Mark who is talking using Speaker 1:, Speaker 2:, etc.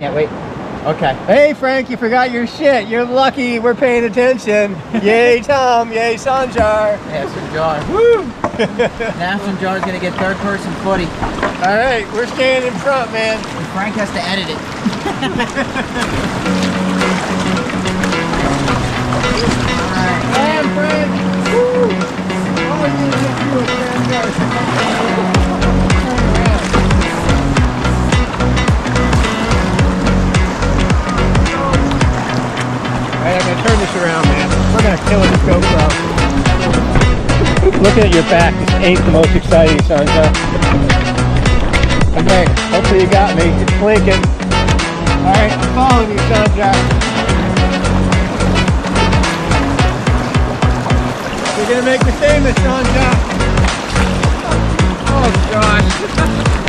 Speaker 1: Can't wait. Okay. Hey, Frank, you forgot your shit. You're lucky we're paying attention. yay, Tom. Yay, Sanjar.
Speaker 2: Nassim Jar.
Speaker 1: Woo!
Speaker 2: Nassim Jar's gonna get third person footy.
Speaker 1: All right, we're staying in front, man.
Speaker 2: And Frank has to edit it. All right.
Speaker 1: And Frank. Woo! Alright, I'm gonna turn this around, man. We're gonna kill this GoPro. Looking at your back this ain't the most exciting, Sanja. Okay, hopefully you got me. It's blinking. Alright, I'm following you, Sanja. You're gonna make me famous, Sanja. Oh gosh.
Speaker 2: Hell yeah.
Speaker 1: Woo!